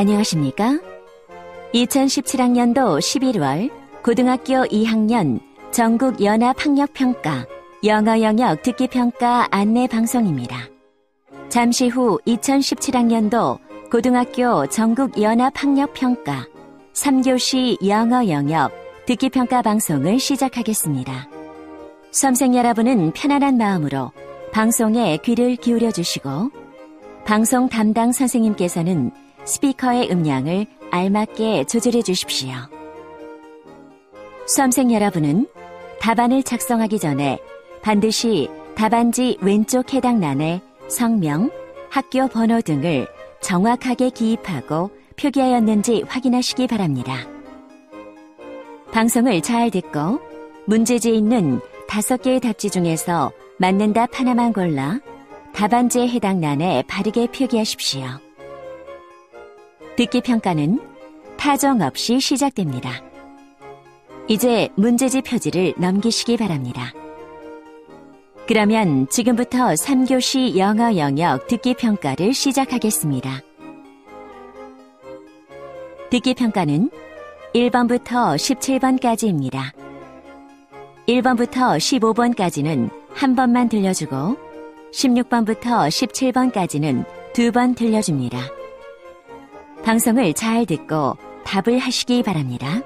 안녕하십니까? 2017학년도 11월 고등학교 2학년 전국 연합 학력 평가 영어 영역 듣기 평가 안내 방송입니다. 잠시 후 2017학년도 고등학교 전국 연합 학력 평가 3교시 영어 영역 듣기 평가 방송을 시작하겠습니다. 수험생 여러분은 편안한 마음으로 방송에 귀를 기울여 주시고 방송 담당 선생님께서는 스피커의 음량을 알맞게 조절해 주십시오. 수험생 여러분은 답안을 작성하기 전에 반드시 답안지 왼쪽 해당欄에 성명, 학교 번호 등을 정확하게 기입하고 표기하였는지 확인하시기 바랍니다. 방송을 잘 듣고 문제지에 있는 다섯 개의 답지 중에서 맞는 답 하나만 골라 답안지에 해당 란에 바르게 표기하십시오. 듣기 평가는 타정 없이 시작됩니다. 이제 문제지 표지를 넘기시기 바랍니다. 그러면 지금부터 3교시 영어 영역 듣기 평가를 시작하겠습니다. 듣기 평가는 1번부터 17번까지입니다. 1번부터 15번까지는 한 번만 들려주고 16번부터 17번까지는 두 번 들려줍니다. 방송을 잘 듣고 답을 하시기 바랍니다.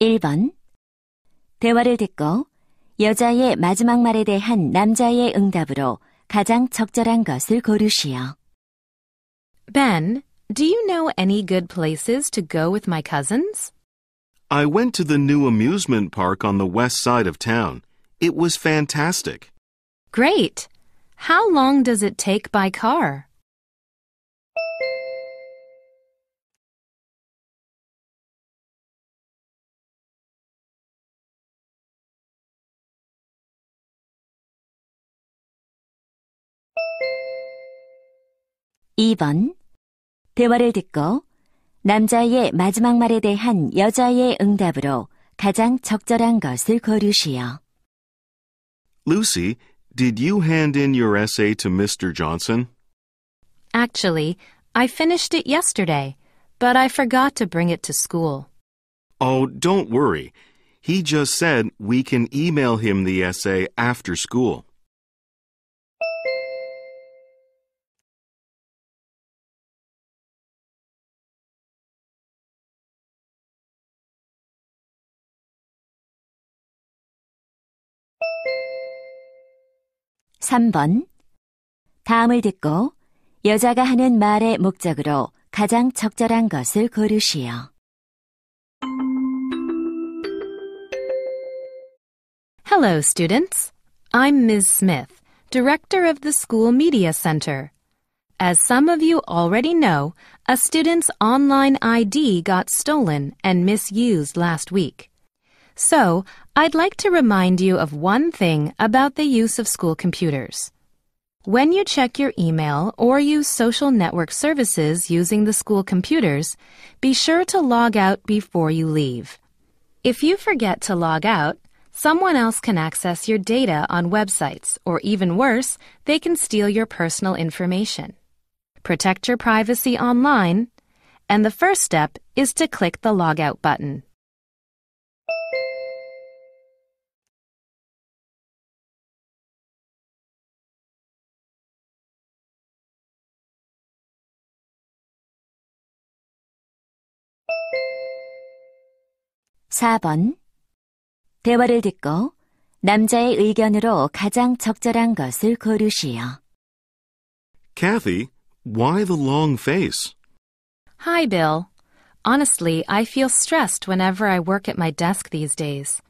(1번) 대화를 듣고 여자의 마지막 말에 대한 남자의 응답으로 가장 적절한 것을 고르시오. Ben, do you know any good places to go with my cousins? I went to the new amusement park on the west side of town. It was fantastic. Great! How long does it take by car? (2번) 대화를 듣고 남자의 마지막 말에 대한 여자의 응답으로 가장 적절한 것을 고르시오. Lucy, did you hand in your essay to Mr. Johnson? Actually, I finished it yesterday, but I forgot to bring it to school. Oh, don't worry. He just said we can email him the essay after school. (3번) 다음을 듣고 여자가 하는 말의 목적으로 가장 적절한 것을 고르시오. Hello, students. I'm Ms. Smith, director of the School Media Center. As some of you already know, a student's online ID got stolen and misused last week. So, I'd like to remind you of one thing about the use of school computers. When you check your email or use social network services using the school computers, be sure to log out before you leave. If you forget to log out, someone else can access your data on websites, or even worse, they can steal your personal information. Protect your privacy online, and the first step is to click the logout button. (4번) 대화를 듣고 남자의 의견으로 가장 적절한 것을 고르시오. Kathy, why the long face? Hi, Bill. Honestly, I feel stressed whenever I work at my desk these days.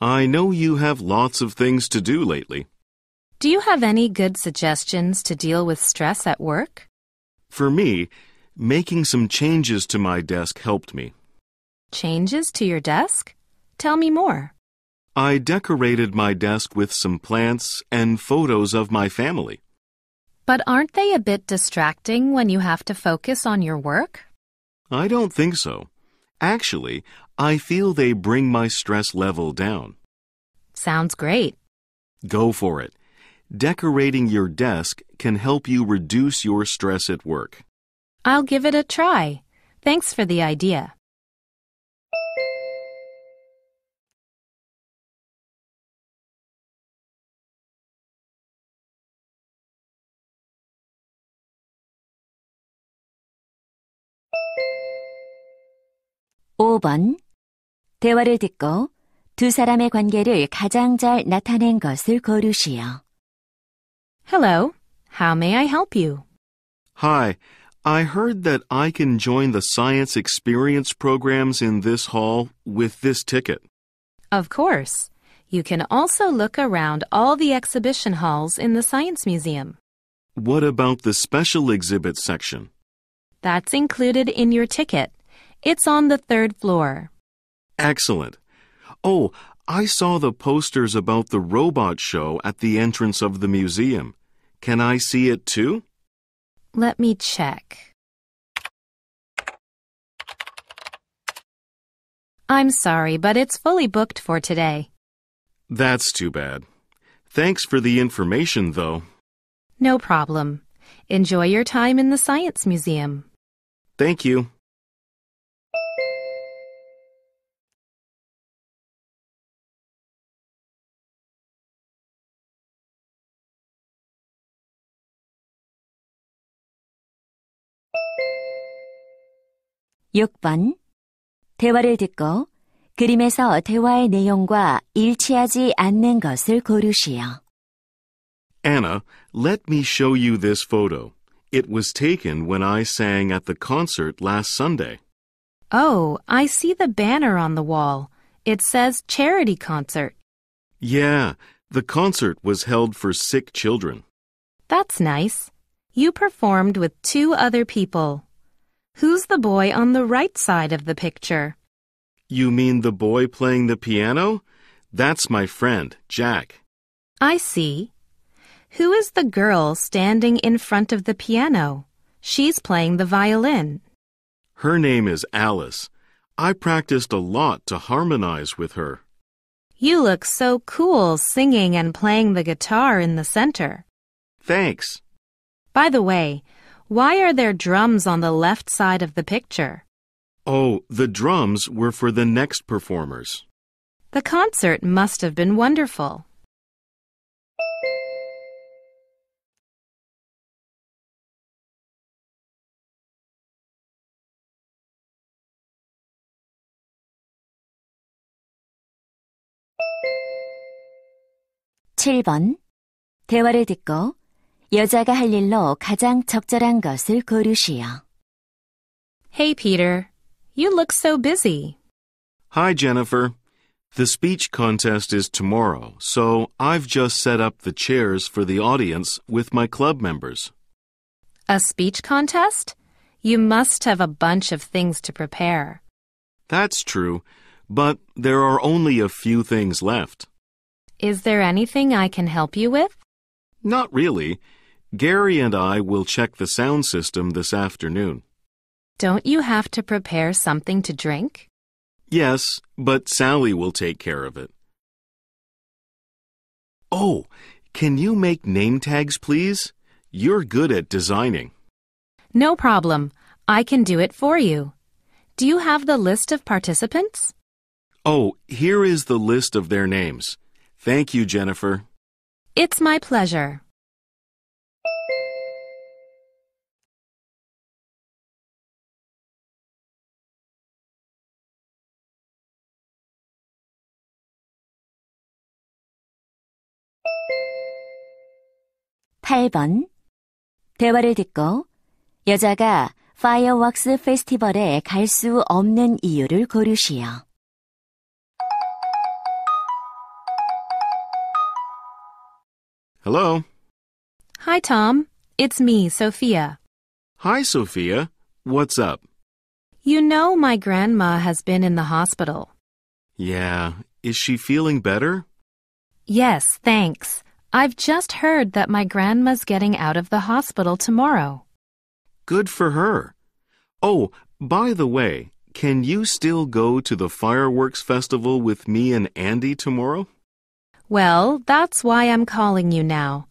I know you have lots of things to do lately. Do you have any good suggestions to deal with stress at work? For me, making some changes to my desk helped me. Changes to your desk? Tell me more. I decorated my desk with some plants and photos of my family. But aren't they a bit distracting when you have to focus on your work? I don't think so. Actually, I feel they bring my stress level down. Sounds great. Go for it. Decorating your desk can help you reduce your stress at work. I'll give it a try. Thanks for the idea. 오 번 대화를 듣고 두 사람의 관계를 가장 잘 나타낸 것을 고르시오. Hello. How may I help you? Hi, I heard that I can join the science experience programs in this hall with this ticket. Of course. You can also look around all the exhibition halls in the Science Museum. What about the special exhibit section? That's included in your ticket. It's on the third floor. Excellent. Oh, I saw the posters about the robot show at the entrance of the museum. Can I see it too? Let me check. I'm sorry, but it's fully booked for today. That's too bad. Thanks for the information, though. No problem. Enjoy your time in the Science Museum. Thank you. 육 번 대화를 듣고 그림에서 대화의 내용과 일치하지 않는 것을 고르시오. Anna, let me show you this photo. It was taken when I sang at the concert last Sunday. Oh, I see the banner on the wall. It says charity concert. Yeah, the concert was held for sick children. That's nice. You performed with two other people. Who's the boy on the right side of the picture? You mean the boy playing the piano? That's my friend, Jack. I see. Who is the girl standing in front of the piano? She's playing the violin. Her name is Alice. I practiced a lot to harmonize with her. You look so cool singing and playing the guitar in the center. Thanks. By the way, why are there drums on the left side of the picture? Oh, the drums were for the next performers. The concert must have been wonderful. 칠 번 대화를 듣고 여자가 할 일로 가장 적절한 것을 고르시오. Hey, Peter. You look so busy. Hi, Jennifer. The speech contest is tomorrow, so I've just set up the chairs for the audience with my club members. A speech contest? You must have a bunch of things to prepare. That's true, but there are only a few things left. Is there anything I can help you with? Not really. Gary and I will check the sound system this afternoon. Don't you have to prepare something to drink? Yes, but Sally will take care of it. Oh, can you make name tags, please? You're good at designing. No problem. I can do it for you. Do you have the list of participants? Oh, here is the list of their names. Thank you, Jennifer. It's my pleasure. 팔 번 대화를 듣고 여자가 파이어웍스 페스티벌에 갈 수 없는 이유를 고르시오. Hello. Hi, Tom. It's me, Sophia. Hi, Sophia. What's up? You know my grandma has been in the hospital. Yeah, is she feeling better? Yes, thanks. I've just heard that my grandma's getting out of the hospital tomorrow. Good for her. Oh, By the way, can you still go to the fireworks festival with me and Andy tomorrow? Well, that's why I'm calling you now.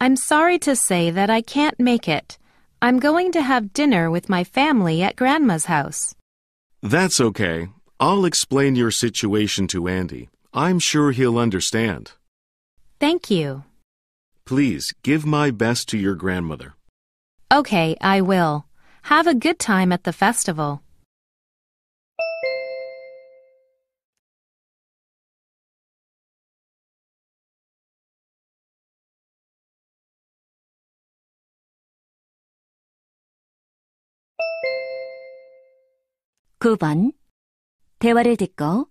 I'm sorry to say that I can't make it. I'm going to have dinner with my family at Grandma's house. That's okay. I'll explain your situation to Andy. I'm sure he'll understand. Thank you. Please give my best to your grandmother. Okay, I will. Have a good time at the festival. 구 번 대화를 듣고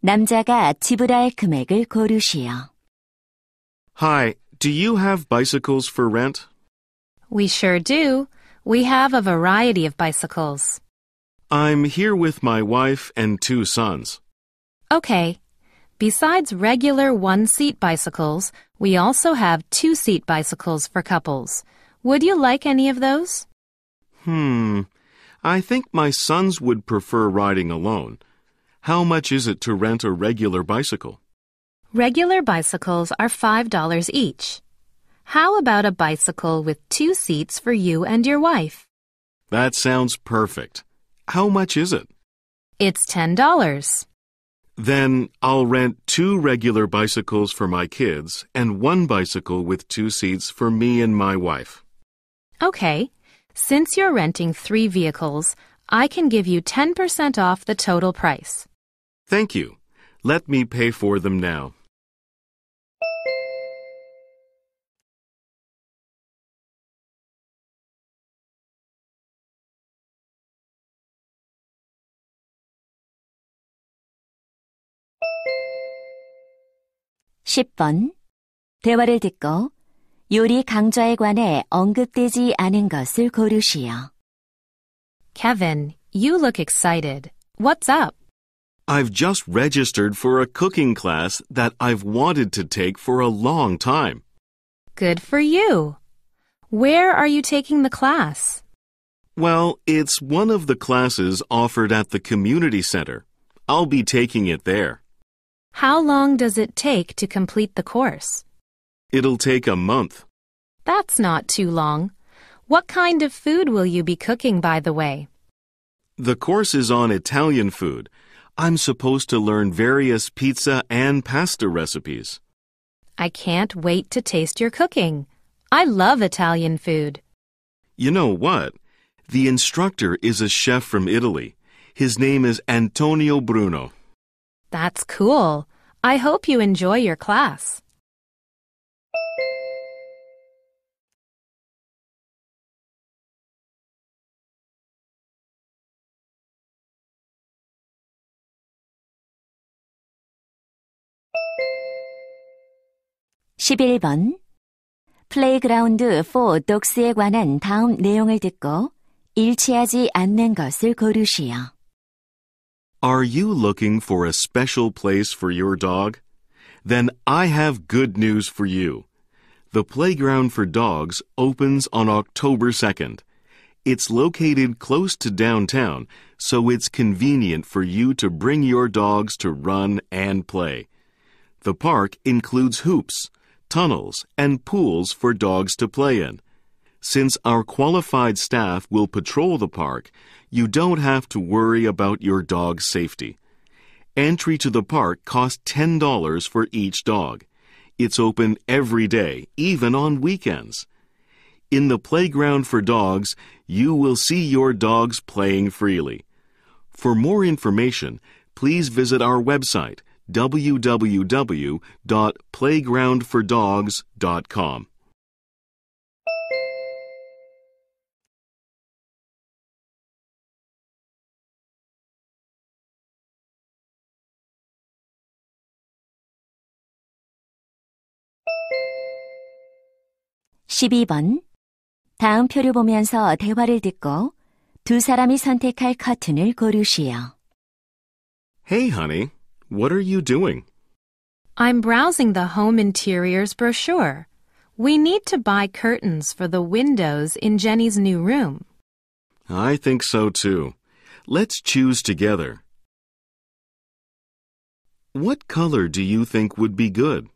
남자가 지불할 금액을 고르시오. Hi, do you have bicycles for rent? We sure do. We have a variety of bicycles. I'm here with my wife and two sons. Okay. Besides regular one seat bicycles, we also have two seat bicycles for couples. Would you like any of those? Hmm. I think my sons would prefer riding alone. How much is it to rent a regular bicycle? Regular bicycles are $5 each. How about a bicycle with two seats for you and your wife? That sounds perfect. How much is it? It's $10. Then I'll rent two regular bicycles for my kids and one bicycle with two seats for me and my wife. Okay. Since you're renting three vehicles, I can give you 10% off the total price. Thank you. Let me pay for them now. 십 번 대화를 듣고 요리 강좌에 관해 언급되지 않은 것을 고르시오. Kevin, you look excited. What's up? I've just registered for a cooking class that I've wanted to take for a long time. Good for you. Where are you taking the class? Well, it's one of the classes offered at the community center. I'll be taking it there. How long does it take to complete the course? It'll take a month. That's not too long. What kind of food will you be cooking, by the way? The course is on Italian food. I'm supposed to learn various pizza and pasta recipes. I can't wait to taste your cooking. I love Italian food. You know what? The instructor is a chef from Italy. His name is Antonio Bruno. That's cool. I hope you enjoy your class. 십일 번 플레이그라운드 for dogs에 관한 다음 내용을 듣고 일치하지 않는 것을 고르시오. Are you looking for a special place for your dog? Then I have good news for you. The Playground for Dogs opens on October 2nd. It's located close to downtown, so it's convenient for you to bring your dogs to run and play. The park includes hoops, tunnels, and pools for dogs to play in. Since our qualified staff will patrol the park, you don't have to worry about your dog's safety. Entry to the park costs $10 for each dog. It's open every day, even on weekends. In the playground for dogs, you will see your dogs playing freely. For more information, please visit our website www.playgroundfordogs.com. 십이 번 다음 표를 보면서 대화를 듣고 두 사람이 선택할 커튼을 고르시오. Hey, honey, what are you doing? I'm browsing the home interiors brochure. We need to buy curtains for the windows in Jenny's new room. I think so too. Let's choose together. What color do you think would be good?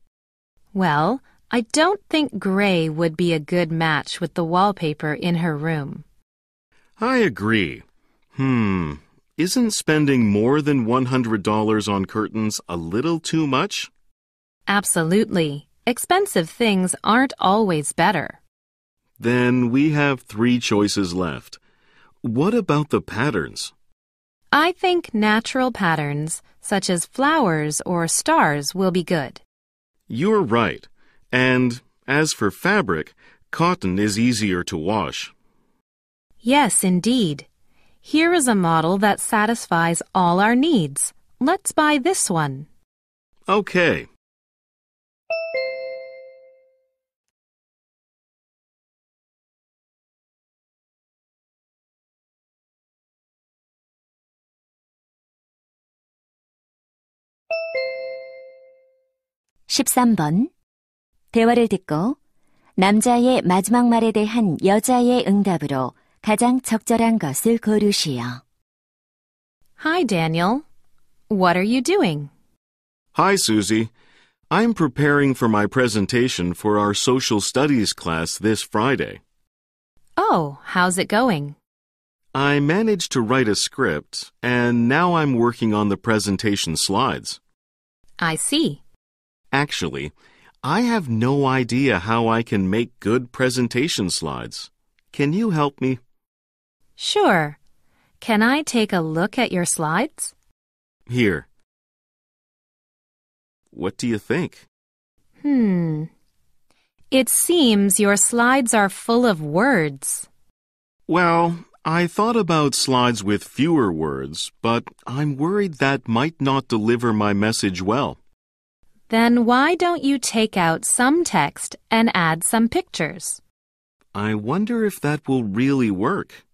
Well, I don't think gray would be a good match with the wallpaper in her room. I agree. Hmm, isn't spending more than $100 on curtains a little too much? Absolutely. Expensive things aren't always better. Then we have three choices left. What about the patterns? I think natural patterns, such as flowers or stars, will be good. You're right. And as for fabric, cotton is easier to wash. Yes, indeed. Here is a model that satisfies all our needs. Let's buy this one. Okay. (13번) 대화를 듣고 남자의 마지막 말에 대한 여자의 응답으로 가장 적절한 것을 고르시오. Hi, Daniel. What are you doing? Hi, Susie. I'm preparing for my presentation for our social studies class this Friday. Oh, how's it going? I managed to write a script, and now I'm working on the presentation slides. I see. Actually, I have no idea how I can make good presentation slides. Can you help me? Sure. Can I take a look at your slides? Here. What do you think? Hmm. It seems your slides are full of words. Well, I thought about slides with fewer words, but I'm worried that might not deliver my message well. Then why don't you take out some text and add some pictures? I wonder if that will really work.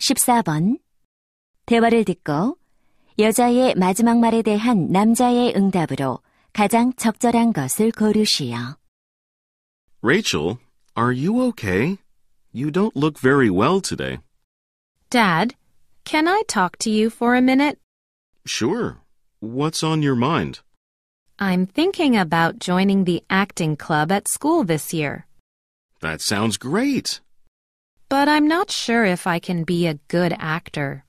(14번) 대화를 듣고 여자의 마지막 말에 대한 남자의 응답으로 가장 적절한 것을 고르시오. Rachel, are you okay? You don't look very well today. Dad, can I talk to you for a minute? Sure. What's on your mind? I'm thinking about joining the acting club at school this year, That sounds great. but I'm not sure if I can be a good actor.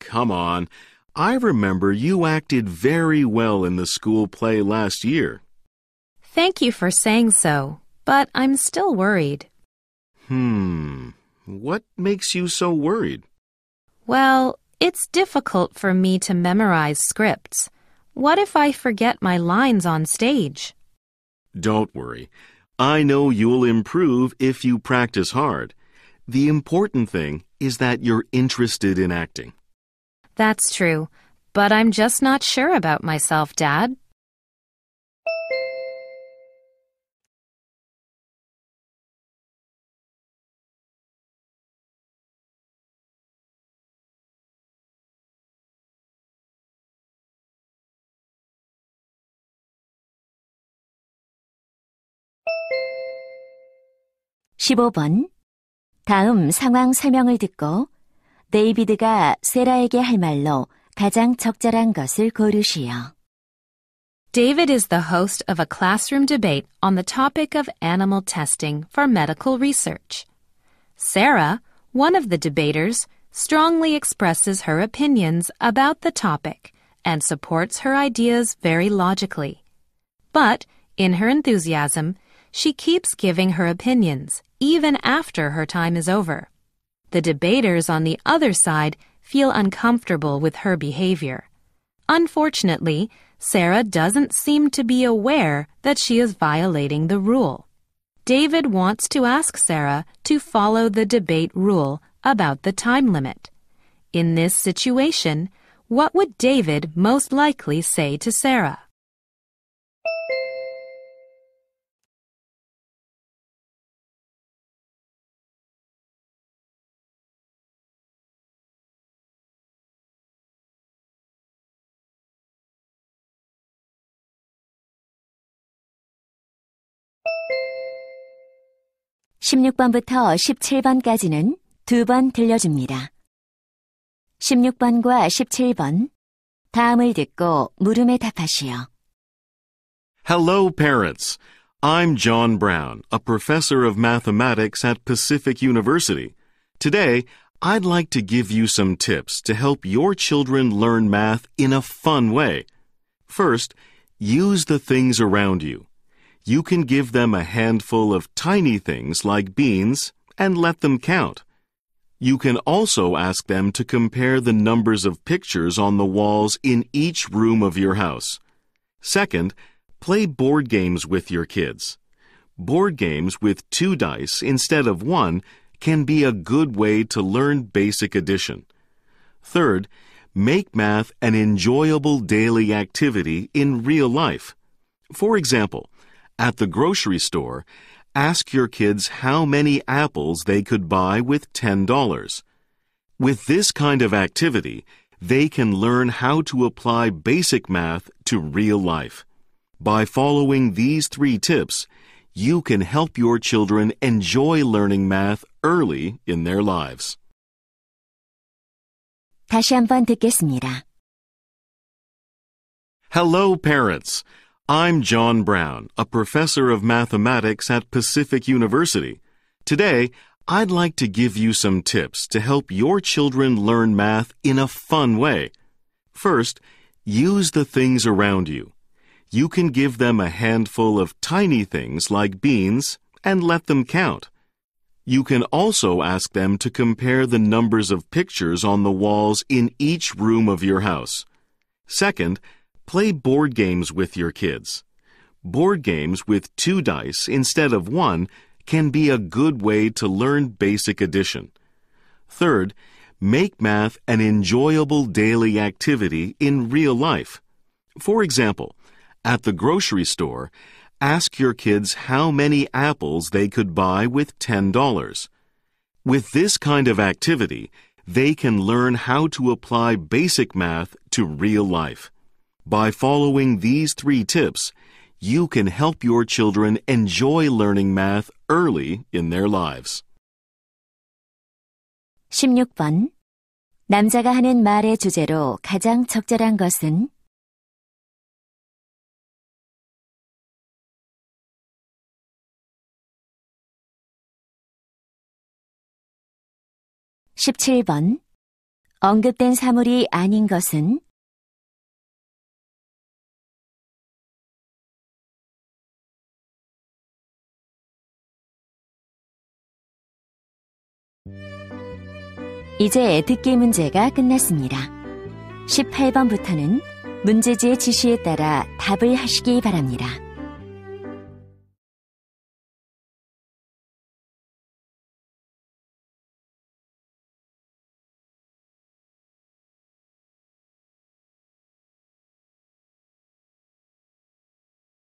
Come on. I remember you acted very well in the school play last year. Thank you for saying so, but I'm still worried. Hmm. What makes you so worried? Well, it's difficult for me to memorize scripts. What if I forget my lines on stage? Don't worry. I know you'll improve if you practice hard. The important thing is that you're interested in acting. That's true, but I'm just not sure about myself, Dad. 십오 번 다음 상황 설명을 듣고 데이비드가 세라에게 할 말로 가장 적절한 것을 고르시오. David is the host of a classroom debate on the topic of animal testing for medical research. Sarah, one of the debaters, strongly expresses her opinions about the topic and supports her ideas very logically. But, in her enthusiasm, she keeps giving her opinions, even after her time is over. The debaters on the other side feel uncomfortable with her behavior. Unfortunately, Sarah doesn't seem to be aware that she is violating the rule. David wants to ask Sarah to follow the debate rule about the time limit. In this situation, what would David most likely say to Sarah? 16번부터 17번까지는 두 번 들려줍니다. 16번과 17번 다음을 듣고 물음에 답하시오. Hello, parents. I'm John Brown, a professor of mathematics at Pacific University. Today, I'd like to give you some tips to help your children learn math in a fun way. First, use the things around you. You can give them a handful of tiny things like beans and let them count. You can also ask them to compare the numbers of pictures on the walls in each room of your house. Second, play board games with your kids. Board games with two dice instead of one can be a good way to learn basic addition. Third, make math an enjoyable daily activity in real life. For example, at the grocery store, ask your kids how many apples they could buy with $10. With this kind of activity, they can learn how to apply basic math to real life. By following these three tips, you can help your children enjoy learning math early in their lives. 다시 한번 듣겠습니다. Hello, parents. I'm John Brown, a professor of mathematics at Pacific University. Today, I'd like to give you some tips to help your children learn math in a fun way. First, use the things around you. You can give them a handful of tiny things like beans and let them count. You can also ask them to compare the numbers of pictures on the walls in each room of your house. Second, Play board games with your kids. Board games with two dice instead of one can be a good way to learn basic addition. Third, make math an enjoyable daily activity in real life. For example, at the grocery store, ask your kids how many apples they could buy with $10. With this kind of activity, they can learn how to apply basic math to real life. By following these three tips, you can help your children enjoy learning math early in their lives. 16번. 남자가 하는 말의 주제로 가장 적절한 것은? (17번) 언급된 사물이 아닌 것은? 이제 듣기 문제가 끝났습니다. 18번부터는 문제지의 지시에 따라 답을 하시기 바랍니다.